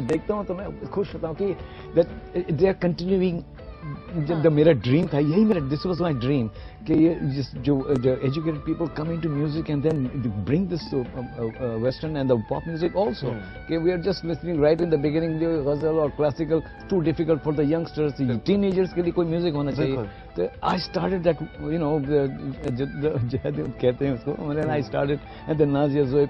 دیکھتا ہوں تو میں خوش ہوتا ہوں کہ دے آر کنٹینیوئنگ میرا ڈریم تھا یہی میرا دس واز مائی ڈریم کہ یہ جو educated people come into music and then bring this to western and pop music also کہ we are just listening right in the beginning ghazal اور classical too difficult for the youngsters teenagers کے لیے کوئی music ہونا چاہیے۔ I started that you know کہتے ہیں اس کو۔ I started and then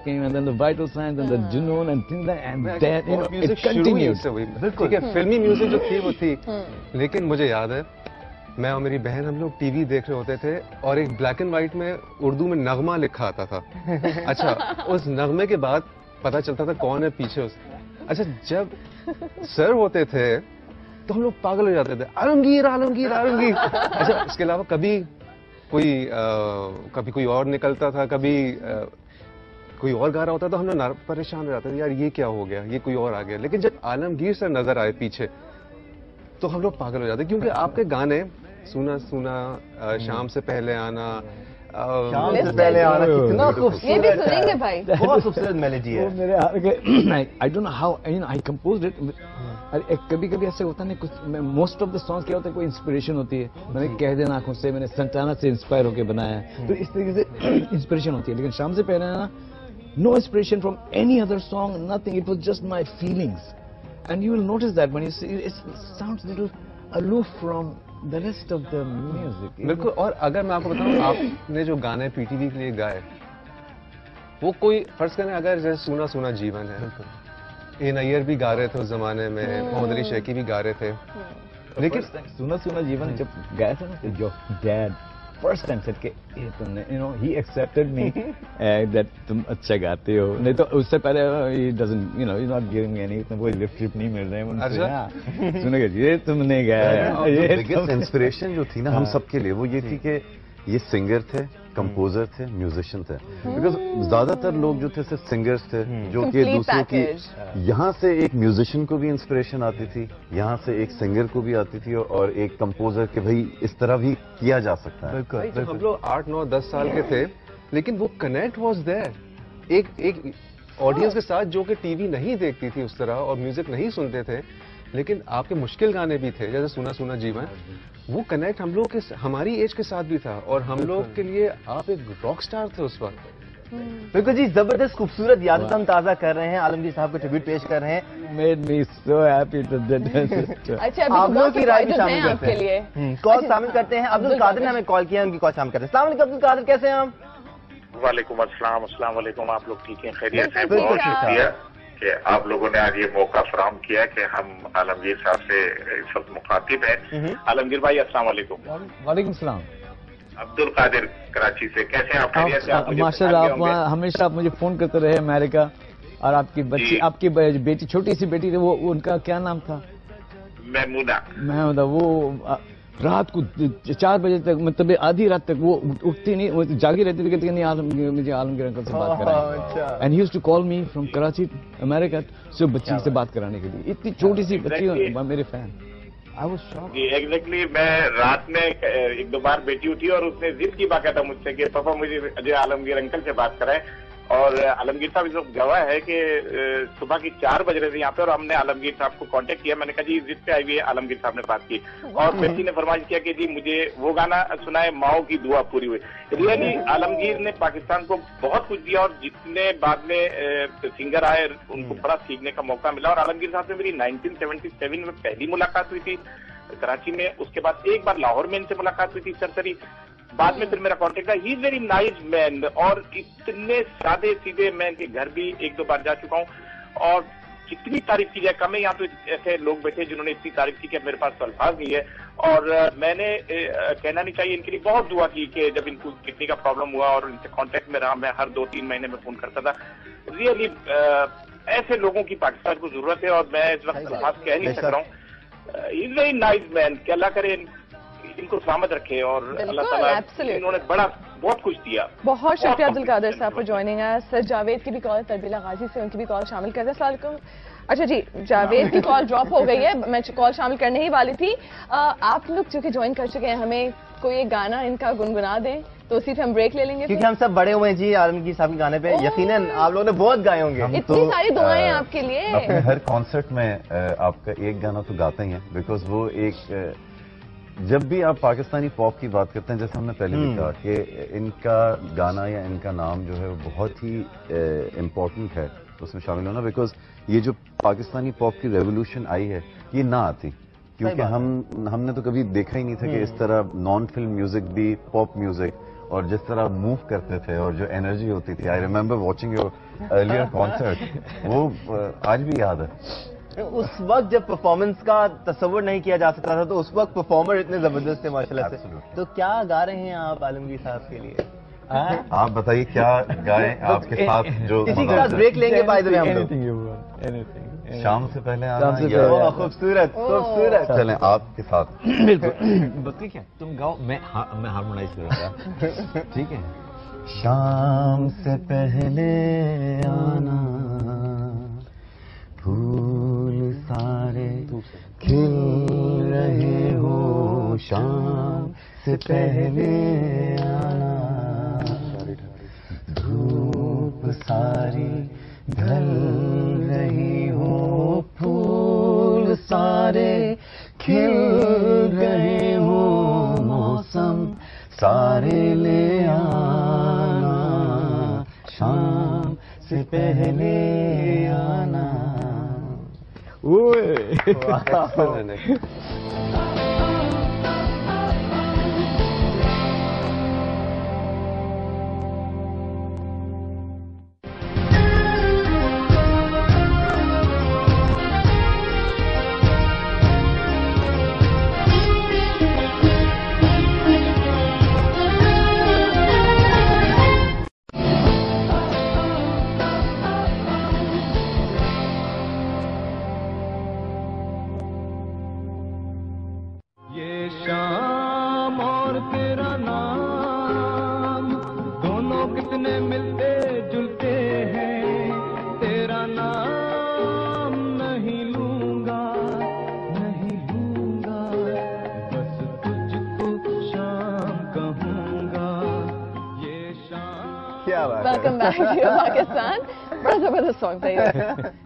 came and then the Vital Signs and the Junoon and and that it continues بالکل۔ فلمی میوزک جو تھی وہ تھی۔ لیکن مجھے یاد ہے میں اور میری بہن ہم لوگ ٹی وی دیکھ رہے ہوتے تھے اور ایک بلیک اینڈ وائٹ میں اردو میں نغمہ لکھا آتا تھا۔ اچھا اس نغمے کے بعد پتا چلتا تھا کون ہے پیچھے اس۔ اچھا جب سر ہوتے تھے تو ہم لوگ پاگل ہو جاتے تھے۔ عالمگیر عالمگیر عالمگیر اچھا اس کے علاوہ کبھی کوئی کبھی کوئی اور نکلتا تھا، کبھی کوئی اور گا رہا ہوتا تو ہم لوگ پریشان ہو جاتے تھے، یار یہ کیا ہو گیا، یہ کوئی اور آ گیا۔ لیکن جب عالمگیر سر نظر آئے پیچھے تو ہم لوگ پاگل ہو جاتے، کیونکہ آپ کے گانے سونا سونا شام سے پہلے آنا پہلے آنا کتنا خوبصورت بہت خوبصورت میلڈی ہے۔ کبھی کبھی ایسے ہوتا نہیں کچھ موسٹ آف دا سانگ کیا ہوتا ہے کوئی انسپریشن ہوتی ہے۔ میں نے کہہ دینا آنکھوں سے میں نے سنٹانا سے انسپائر ہو کے بنایا ہے۔ تو اس طریقے سے انسپریشن ہوتی ہے۔ لیکن شام سے پہلے آنا no inspiration from any other song nothing it was just my feelings and you will notice that one sound little aloof from the rest of the music بالکل اور اگر میں آپ کو بتاؤں آپ نے جو گانے پی ٹی وی کے لیے گائے وہ کوئی فرض کریں اگر جیسے سونا سونا جیون ہے اے نیئر بھی گا رہے تھے اس زمانے میں محمد علی شیخی بھی گا رہے تھے لیکن سونا سونا جیون جب گائے تھے نا جو ڈیڈ فرسٹ ٹائم سیٹ کہ تم نے you know he expected me that تم اچھا گاتے ہو نہیں تو اس سے پہلے ہی doesn't you know not giving any اتنا کوئی لفٹ لفٹ نہیں مل رہے ہیں سنے گا یہ تم نے گایا یہ انسپریشن جو تھی نا ہم سب کے لیے وہ یہ تھی کہ یہ سنگر تھے کمپوزر تھے میوزیشین تھے۔ بیکاز زیادہ تر لوگ جو تھے صرف سنگرس تھے جو کہ دوسروں کی یہاں سے ایک میوزیشین کو بھی انسپریشن آتی تھی یہاں سے ایک سنگر کو بھی آتی تھی اور ایک کمپوزر کہ بھائی اس طرح بھی کیا جا سکتا ہے۔ ہم لوگ آٹھ نو دس سال کے تھے لیکن وہ کنیکٹ واز دیر ایک ایک آڈینس کے ساتھ جو کہ ٹی وی نہیں دیکھتی تھی اس طرح اور میوزک نہیں سنتے تھے لیکن آپ کے مشکل گانے بھی تھے جیسے سونا سونا جیون وہ کنیکٹ ہم لوگ ہماری ایج کے ساتھ بھی تھا اور ہم لوگ کے لیے آپ ایک راک سٹار تھے اس وقت۔ بالکل جی زبردست خوبصورت یادت ہم تازہ کر رہے ہیں۔ عالمگیر صاحب کو ٹریبیوٹ پیش کر رہے ہیں۔ آپ لوگ کی رائے بھی شامل کرتے ہیں۔ کال شامل کرتے ہیں۔ عبد القادر نے ہمیں کال کیا ان کی کال شامل کرتے ہیں۔ السلام علیکم عبد القادر کیسے ہیں ہم وعلیکم السلام السلام علیکم آپ لوگ ٹھیک ہیں؟ خیریت سے بہت شکریہ۔ کہ آپ لوگوں نے آج یہ موقع فراہم کیا کہ ہم عالمگیر صاحب سے اس وقت مخاطب ہیں۔ عالمگیر بھائی السلام علیکم۔ وعلیکم السلام۔ عبد القادر کراچی سے کیسے آپ ماشاء اللہ آپ ہمیشہ آپ مجھے فون کرتے رہے امریکہ اور آپ کی بچی آپ کی بیٹی چھوٹی سی بیٹی تھی وہ ان کا کیا نام تھا؟ محمودہ محمودہ وہ رات کو چار بجے تک مطلب آدھی رات تک وہ اٹھتی نہیں وہ جاگی رہتی تھی کہتے نہیں عالمگیر مجھے عالمگیر انکل سے بات کرائیں۔ And used to call me from Karachi امریکہ سے بچی سے بات کرانے کے لیے۔ اتنی چھوٹی سی بچی میرے فین جی ایگزیکٹلی میں رات میں ایک دو بار بیٹی اٹھی اور اس نے ضد کی باقاعدہ مجھ سے کہ پاپا مجھے عالمگیر انکل سے بات کرائے اور عالمگیر صاحب اس وقت گواہ ہے کہ صبح کی چار بج رہے تھے یہاں پہ اور ہم نے عالمگیر صاحب کو کانٹیکٹ کیا۔ میں نے کہا جی ضد پہ آئی ہوئی ہے عالمگیر صاحب نے بات کی۔ اور بیٹی نے فرمائش کیا کہ جی مجھے وہ گانا سنا ہے ماؤں کی دعا پوری ہوئی۔ ریئلی عالمگیر نے پاکستان کو بہت کچھ دیا اور جتنے بعد میں سنگر آئے ان کو بڑا سیکھنے کا موقع ملا۔ اور عالمگیر صاحب سے میری نائنٹین سیونٹی سیون میں پہلی ملاقات ہوئی تھی کراچی میں۔ اس کے بعد ایک بار لاہور میں ان سے ملاقات ہوئی تھی سرسری۔ بعد میں پھر میرا کانٹیکٹ تھا ہی ویری نائس مین اور اتنے سادے سیدھے میں ان کے گھر بھی ایک دو بار جا چکا ہوں. اور جتنی تعریف کی جائے کم ہے یہاں تو ایسے لوگ بیٹھے جنہوں نے اتنی تعریف کی کہ میرے پاس الفاظ نہیں ہے. اور میں نے کہنا نہیں چاہیے ان کے لیے بہت دعا کی کہ جب ان کو کتنی کا پرابلم ہوا اور ان سے کانٹیکٹ میں رہا میں ہر دو تین مہینے میں فون کرتا تھا. ریئلی ایسے لوگوں کی پاکستان کو ضرورت ہے اور میں اس وقت الفاظ کہہ نہیں سک رہا ہوں. از ویری نائس مین کہ اللہ کرے ان کو سلامت رکھے اور اللہ تعالیٰ انہوں نے بڑا بہت کچھ دیا۔ بہت شکریہ عبد القادر صاحب پر جوائنگ ہے سر جاوید کی بھی کال تربیلا غازی سے ان کی بھی کال شامل کرتے ہیں۔ السلام علیکم۔ اچھا جی جاوید کی کال ڈراپ ہو گئی ہے۔ میں کال شامل کرنے ہی والی تھی۔ آپ لوگ جو کہ جوائن کر چکے ہیں ہمیں کوئی ایک گانا ان کا گنگنا دیں تو اسی پہ ہم بریک لے لیں گے کیونکہ ہم سب بڑے ہوئے ہیں جی عالمگیر صاحب کے گانے پہ۔ یقیناً آپ لوگوں نے بہت گائے ہوں گے۔ اتنی ساری دعائیں آپ کے لیے۔ اپنے ہر کانسرٹ میں آپ کا ایک گانا تو گاتے ہی ہیں۔ بیکاز وہ ایک جب بھی آپ پاکستانی پاپ کی بات کرتے ہیں جیسے ہم نے پہلے بھی کہا کہ ان کا گانا یا ان کا نام جو ہے وہ بہت ہی امپورٹنٹ ہے اس میں شامل ہونا بیکاز یہ جو پاکستانی پاپ کی ریولیوشن آئی ہے یہ نہ آتی۔ کیونکہ ہم ہم نے تو کبھی دیکھا ہی نہیں تھا کہ اس طرح نان فلم میوزک بھی پاپ میوزک اور جس طرح موو کرتے تھے اور جو انرجی ہوتی تھی۔ I remember watching your earlier concert وہ آج بھی یاد ہے۔ اس وقت جب پرفارمنس کا تصور نہیں کیا جا سکتا تھا تو اس وقت پرفارمر اتنے زبردست تھے ماشاء اللہ سے تو کیا گا رہے ہیں آپ عالمگیر صاحب کے لیے؟ آپ بتائیے کیا گائیں آپ کے ساتھ جو اسی کے ساتھ بریک لیں گے بائی دے ہم لوگ۔ شام سے پہلے خوبصورت خوبصورت۔ چلیں آپ کے ساتھ۔ بالکل۔ کیا؟ تم گاؤ میں ہارمونائز کروں گا۔ ٹھیک ہے۔ شام سے پہلے آنا۔ کھل رہے ہو شام سے پہلے آنا دھوپ ساری ڈھل رہی ہو پھول سارے کھل گئے ہو موسم سارے لے آنا، شام سے پہلے یہ شام اور تیرا نام۔ دونوں کتنے ملتے جلتے ہیں۔ تیرا نام نہیں لوں گا نہیں لوں گا۔ بس تجھ کو شام کہوں گا۔ یہ شام۔ کیا بات ویلکم بیک ٹو پاکستان زبردست سانگ تھا یہ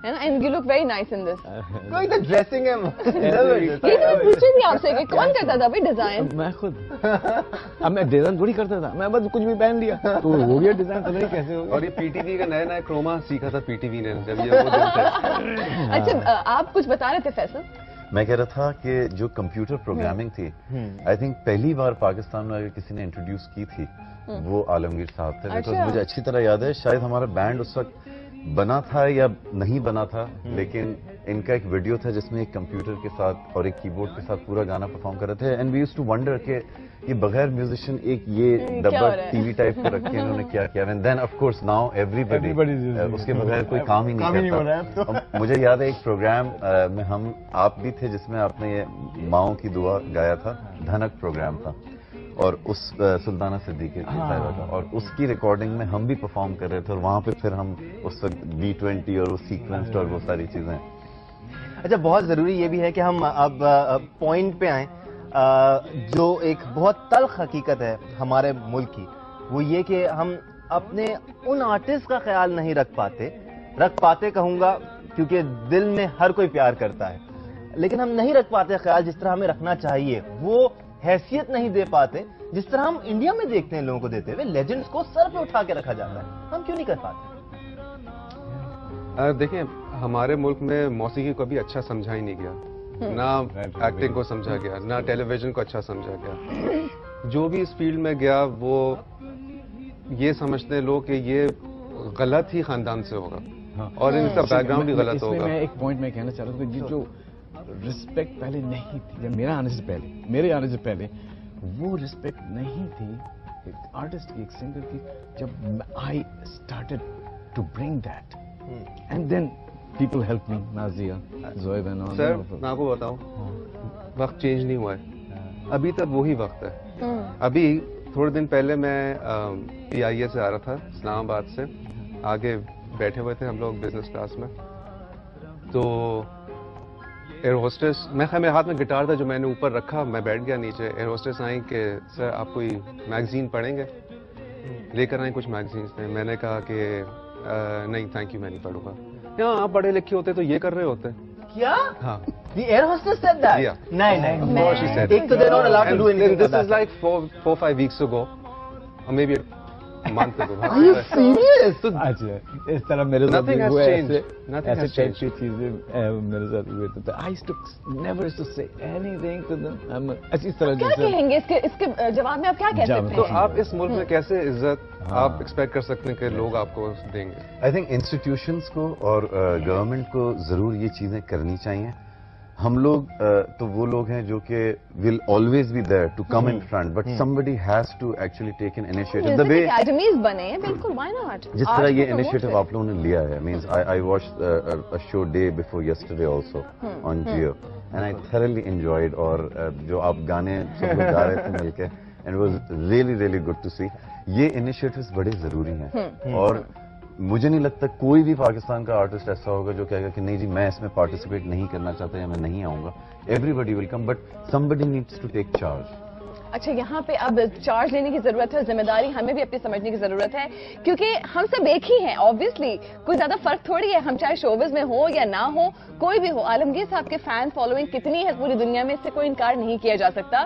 and you look very nice in this کوئی تو ڈریسنگ ہے یہ تو میں پوچھی تھی آپ سے کہ کون کرتا تھا بھائی ڈیزائن میں خود اب میں ڈیزائن تھوڑی کرتا تھا میں بس کچھ بھی پہن لیا تو ہو گیا ڈیزائن پتہ نہیں کیسے ہو اور یہ پی ٹی وی کا نیا نیا کروما سیکھا تھا پی ٹی وی نے جب یہ وہ دن تھے اچھا آپ کچھ بتا رہے تھے فیصل میں کہہ رہا تھا کہ جو کمپیوٹر پروگرامنگ تھی آئی تھنک پہلی بار پاکستان میں اگر کسی نے انٹروڈیوس کی تھی وہ عالمگیر صاحب تھے بیکاز مجھے اچھی طرح یاد ہے شاید ہمارا بینڈ اس وقت بنا تھا یا نہیں بنا تھا لیکن ان کا ایک ویڈیو تھا جس میں ایک کمپیوٹر کے ساتھ اور ایک کی بورڈ کے ساتھ پورا گانا پرفارم کر رہے تھے۔ And we used to wonder کہ یہ بغیر میوزیشین ایک یہ ڈبا ٹی وی ٹائپ کا رکھ کے انہوں نے کیا کیا۔ Then of course now everybody اس کے بغیر کوئی کام ہی نہیں کرتا۔ مجھے یاد ہے ایک پروگرام میں ہم آپ بھی تھے جس میں آپ نے یہ ماؤں کی دعا گایا تھا دھنک پروگرام تھا۔ اور اس سلطانہ صدیقی کا اور اس کی ریکارڈنگ میں ہم بھی پرفارم کر رہے تھے اور وہاں پہ پھر ہم اس وقت بی ٹوینٹی اور وہ سیکوینسڈ اور وہ ساری چیزیں۔ اچھا بہت ضروری یہ بھی ہے کہ ہم اب پوائنٹ پہ آئیں۔ جو ایک بہت تلخ حقیقت ہے ہمارے ملک کی وہ یہ کہ ہم اپنے ان آرٹسٹ کا خیال نہیں رکھ پاتے۔ رکھ پاتے کہوں گا کیونکہ دل میں ہر کوئی پیار کرتا ہے۔ لیکن ہم نہیں رکھ پاتے خیال جس طرح ہمیں رکھنا چاہیے۔ وہ حیثیت نہیں دے پاتے جس طرح ہم انڈیا میں دیکھتے ہیں لوگوں کو دیتے ہوئے لیجنڈز کو سر پہ اٹھا کے رکھا جاتا ہے۔ ہم کیوں نہیں کر پاتے؟ دیکھیں ہمارے ملک میں موسیقی کو بھی اچھا سمجھا ہی نہیں گیا۔ نہ ایکٹنگ کو سمجھا گیا نہ ٹیلی ویژن کو اچھا سمجھا گیا۔ جو بھی اس فیلڈ میں گیا وہ یہ سمجھتے ہیں لوگ کہ یہ غلط ہی خاندان سے ہوگا۔ اور ان کا بیک گراؤنڈ بھی غلط ہوگا۔ میں ایک پوائنٹ میں کہنا چاہ رہا ہوں کہ جو رسپیکٹ پہلے نہیں تھی۔ یا میرا آنے سے پہلے میرے آنے سے پہلے وہ رسپیکٹ نہیں تھی ایک آرٹسٹ کی ایک سنگر کی جب I started to bring that and then people help me Nazia Zoheb sir میں آپ کو بتاؤں۔ وقت چینج نہیں ہوا ہے۔ ابھی تک وہی وقت ہے۔ ابھی تھوڑے دن پہلے میں پی آئی اے سے آ رہا تھا اسلام آباد سے۔ آگے بیٹھے ہوئے تھے ہم لوگ بزنس کلاس میں۔ تو ایئر ہوسٹس میں خیر میرے ہاتھ میں گٹار تھا جو میں نے اوپر رکھا میں بیٹھ گیا نیچے ایئر ہوسٹس آئیں کہ سر آپ کوئی میگزین پڑھیں گے لے کر آئیں کچھ میگزینس میں میں نے کہا کہ نہیں تھینک یو میں نہیں پڑھوں گا ہاں آپ پڑھے لکھے ہوتے تو یہ کر رہے ہوتے کیا ہاں The air hostess said that? Yeah. No, no. Of she said. They're not allowed to do anything. This is like four, four, five weeks ago. Or maybe مانتے تو اس طرح میرے ساتھ ایسے کی چیزیں میرے ساتھ ہوئے I too never to say anything to them اسی طرح کیا کہیں گے اس کے اس کے جواب میں آپ کیا کہہ سکتے ہیں تو آپ اس ملک میں کیسے عزت آپ ایکسپیکٹ کر سکتے ہیں کہ لوگ آپ کو دیں گے آئی تھنک انسٹیٹیوشنس کو اور گورنمنٹ کو ضرور یہ چیزیں کرنی چاہیے ہم لوگ تو وہ لوگ ہیں جو کہ will always be there to come in front but somebody has to actually take an initiative the way academies بنے ہیں بالکل وائی ناٹ جس طرح یہ انیشیٹو آپ لوگوں نے لیا ہے means I I watch a show day before yesterday also on Geo and I thoroughly enjoyed اور جو آپ گانے سب لوگ گا رہے تھے مل کے and was really really good to see یہ انیشیٹوز بڑے ضروری ہیں۔ اور مجھے نہیں لگتا کوئی بھی پاکستان کا آرٹسٹ ایسا ہوگا جو کہے گا کہ نہیں جی میں اس میں پارٹیسپیٹ نہیں کرنا چاہتا یا میں نہیں آؤں گا۔ Everybody welcome come but somebody needs to take charge اچھا یہاں پہ اب چارج لینے کی ضرورت ہے، ذمہ داری، ہمیں بھی اپنی سمجھنے کی ضرورت ہے، کیونکہ ہم سب ایک ہی ہیں آبویسلی کوئی زیادہ فرق تھوڑی ہے، ہم چاہے شوبز میں ہو یا نہ ہو کوئی بھی ہو، عالمگیر صاحب کے فین فالوئنگ کتنی ہے پوری دنیا میں، اس سے کوئی انکار نہیں کیا جا سکتا۔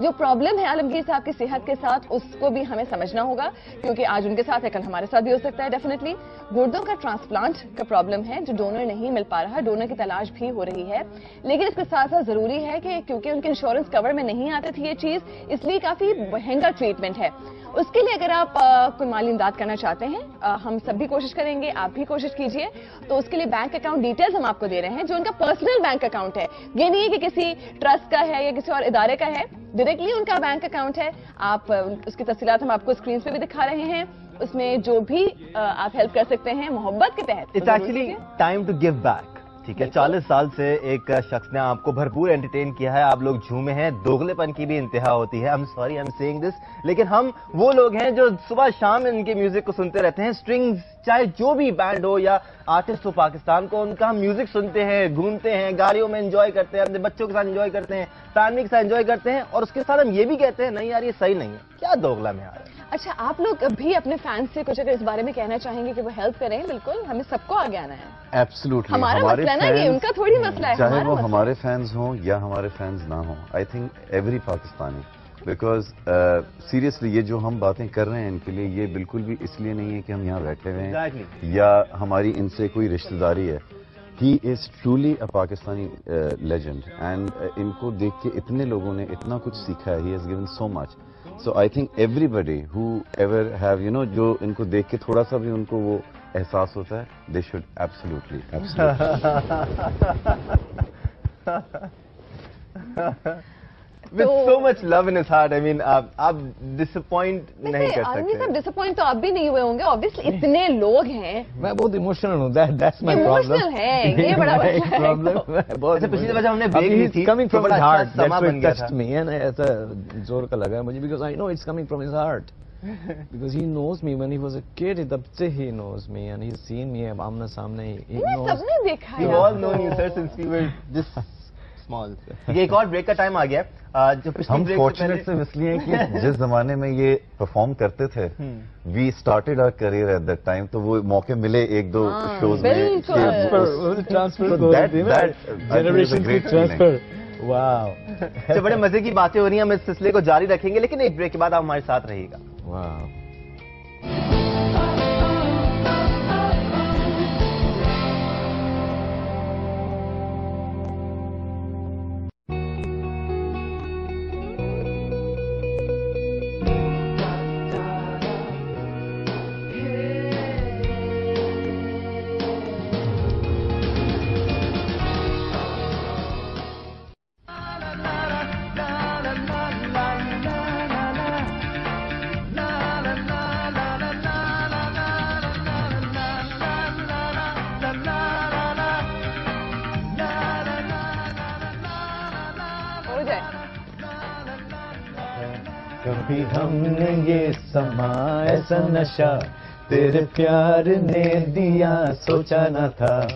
جو پرابلم ہے عالمگیر صاحب کی صحت کے ساتھ، اس کو بھی ہمیں سمجھنا ہوگا، کیونکہ آج ان کے ساتھ ہے کل ہمارے ساتھ بھی ہو سکتا ہے ڈیفینیٹلی گردوں کا ٹرانسپلانٹ کا پرابلم ہے، جو ڈونر نہیں مل پا رہا ڈونر کی تلاش بھی ہو رہی ہے. لیکن اس کے ساتھ ساتھ ضروری ہے کہ کیونکہ ان کے انشورنس کور میں نہیں آتے تھی یہ چیز، اس لیے کافی مہنگا ٹریٹمنٹ ہے. اس کے لیے اگر آپ کوئی مالی امداد کرنا چاہتے ہیں ہم سب بھی کوشش کریں گے، آپ بھی کوشش کیجیے. تو اس کے لیے بینک اکاؤنٹ ڈیٹیلز ہم آپ کو دے رہے ہیں، جو ان کا پرسنل بینک اکاؤنٹ ہے. یہ نہیں ہے کہ کسی ٹرسٹ کا ہے یا کسی اور ادارے کا ہے ڈائریکٹلی ان کا بینک اکاؤنٹ ہے. آپ اس کی تفصیلات ہم آپ کو اسکرین پہ بھی دکھا رہے ہیں. اس میں جو بھی آپ ہیلپ کر سکتے ہیں محبت کے تحت. It's actually time to give back ٹھیک ہے؟ چالیس سال سے ایک شخص نے آپ کو بھرپور انٹرٹین کیا ہے. آپ لوگ جھومے ہیں. دوگلے پن کی بھی انتہا ہوتی ہے. سوری سیئنگ دس لیکن ہم وہ لوگ ہیں جو صبح شام ان کے میوزک کو سنتے رہتے ہیں. سٹرنگز چاہے جو بھی بینڈ ہو یا آرٹسٹ ہو پاکستان کو ان کا ہم میوزک سنتے ہیں گھومتے ہیں گاڑیوں میں انجوائے کرتے ہیں اپنے بچوں کے ساتھ انجوائے کرتے ہیں فیملی کے ساتھ انجوائے کرتے ہیں اور اس کے ساتھ ہم یہ بھی کہتے ہیں نہیں یار یہ صحیح نہیں ہے۔ کیا دوگلا میں آ رہا ہے اچھا آپ لوگ بھی اپنے فینس سے کچھ اگر اس بارے میں کہنا چاہیں گے کہ وہ ہیلپ کریں بالکل ہمیں سب کو آگے آنا ہے۔ ہمارا مسئلہ نا یہ ان کا تھوڑی مسئلہ ہے چاہے وہ ہمارے فینس ہوں یا ہمارے فینس نہ ہوں I think every Pakistani because seriously uh, یہ جو ہم باتیں کر رہے ہیں ان کے لیے یہ بالکل بھی اس لیے نہیں ہے کہ ہم یہاں بیٹھے ہوئے ہیں یا ہماری ان سے کوئی رشتہ داری ہے۔ He is truly a Pakistani legend and ان کو دیکھ کے اتنے لوگوں نے اتنا کچھ سیکھا ہے۔ He has given so much so I think everybody who ever have you know جو ان کو دیکھ کے تھوڑا سا بھی ان کو وہ احساس ہوتا ہے دے شوڈ ایبسلوٹلی ایبسلوٹلی آپ بھی نہیں ہوئے ہوں گے. اتنے لوگ ہیں. میں بہت اموشنل ہوں. زور کا لگا ہے مجھے because I know it's coming from his heart because he knows me when he was a kid تب سے ہی نوز می اینڈ ہی سین می اب آمنا سامنے ہی سب نے دیکھا ہے۔ اسمال یہ ایک اور بریک کا ٹائم آ گیا. ہم فارچونیٹ صرف اس لیے کہ جس زمانے میں یہ پرفارم کرتے تھے we started our career at that time تو وہ موقع ملے ایک دو ہاں. شوز میں بڑے مزے کی باتیں ہو رہی ہیں ہم اس سلسلے کو جاری رکھیں گے لیکن ایک بریک کے بعد آپ ہمارے ساتھ رہیے گا۔ کبھی ہم نے یہ سما، ایسا نشا تیرے پیار نے دیا، سوچا نہ تھا۔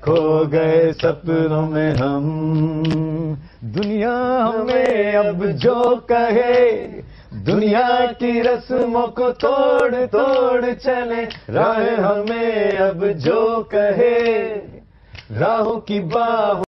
کھو گئے سپنوں میں ہم۔ دنیا ہمیں اب جو کہے، دنیا کی رسموں کو توڑ توڑ چلے۔ راہ ہمیں اب جو کہے، راہوں کی باہ